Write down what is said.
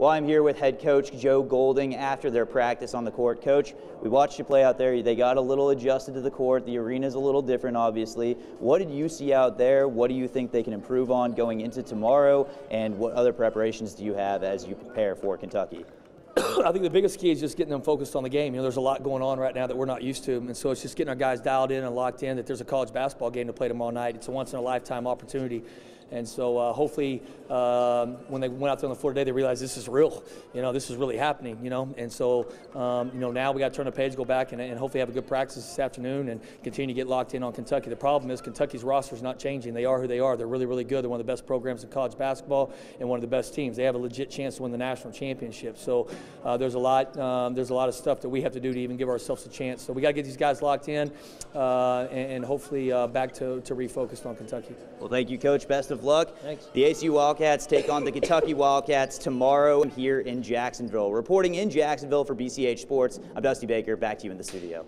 Well, I'm here with head coach Joe Golding after their practice on the court. Coach, we watched you play out there. They got a little adjusted to the court. The arena's a little different, obviously. What did you see out there? What do you think they can improve on going into tomorrow? And what other preparations do you have as you prepare for Kentucky? I think the biggest key is just getting them focused on the game. You know, there's a lot going on right now that we're not used to, and so it's just getting our guys dialed in and locked in that there's a college basketball game to play tomorrow night. It's a once in a lifetime opportunity. And so uh, hopefully, um, when they went out there on the floor today, they realized this is real. You know, this is really happening. You know, and so um, you know now we got to turn the page, go back, and, and, hopefully have a good practice this afternoon and continue to get locked in on Kentucky. The problem is Kentucky's roster is not changing. They are who they are. They're really, really good. They're one of the best programs in college basketball and one of the best teams. They have a legit chance to win the national championship. So uh, there's a lot. Um, there's a lot of stuff that we have to do to even give ourselves a chance. So we got to get these guys locked in uh, and, and, hopefully uh, back to, to refocused on Kentucky. Well, thank you, Coach. Best of luck. Thanks. The ACU Wildcats take on the Kentucky Wildcats tomorrow here in Jacksonville. Reporting in Jacksonville for BCH Sports, I'm Dusty Baker. Back to you in the studio.